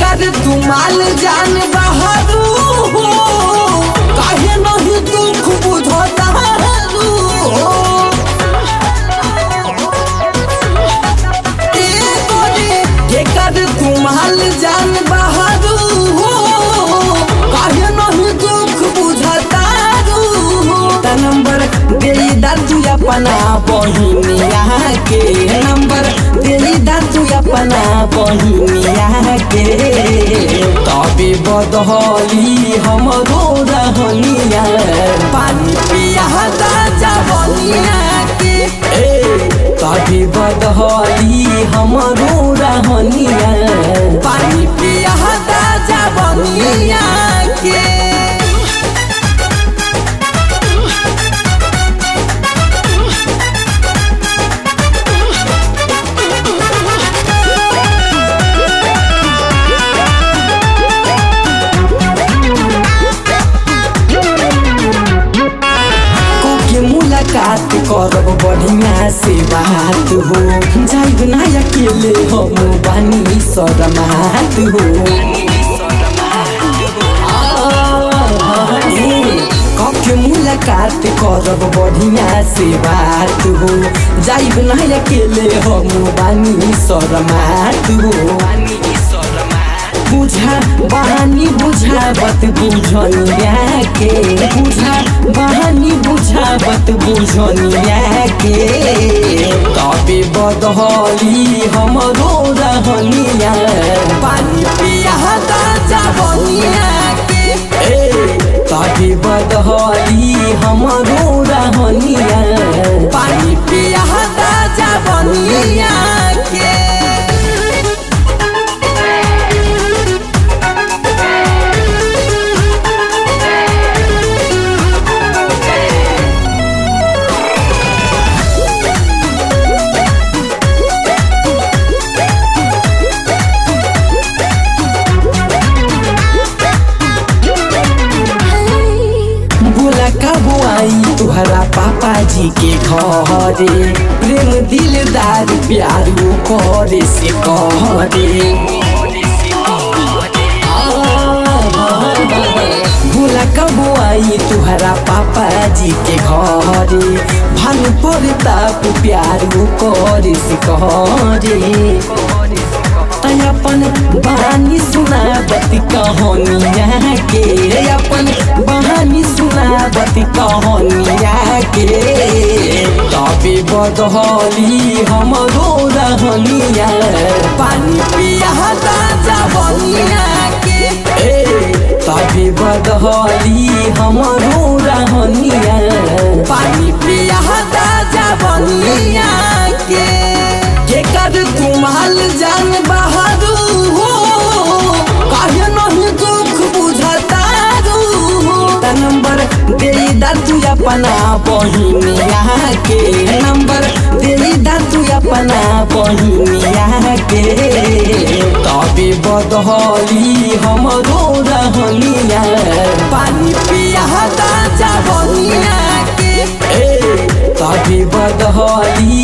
कर तुमाल जान बहरू काहे नहीं दुख बुझो तारू ये कर तुमाल जान बहरू काहे नहीं दुख बुझो तारू नंबर दे दर्द अपना बही। बदहली हमरो रहनिया पानी पिया दा जवनिया के। ए हमरो रहनिया पानी पिया जबनिया के। मुलाकात करब बढ़िया से बात हो। जाइब ना अकेले हम बानी शरमात हो। मुलाकात करब बढ़िया से बात हो। जाइब ना अकेले हम बानी शरमात हो। बुझा, बहानी बुझा, बत बुझनिया के बुझा, बहानी बुझा, बत बुझनिया के तबे बदहली हमरो रहनिया। पानी पिया जवनिया के। तबे बदहली हमरो रहनिया। पानी पिया जवनिया जी प्रेम दिलदार प्यार करे से करे बोला कब आई तुहरा पापा जी के घरे। भानु प्रताप प्यार करे से करे अपन बहानी सुनावत कहानिया के। अपन बहानी तबे बदहली हमरो रहनिया। पानी पिया दा जवनिया के। तबे बदहली हमरो रहनिया। पानी पिया दा जवनिया के। केकर कुमाल जान हो, काहे नहीं नंबर दे दा तू अपना बहिनिया के। सपना बनिया के। तभी बदहली हम रहनिया। पानी पिया के बदहली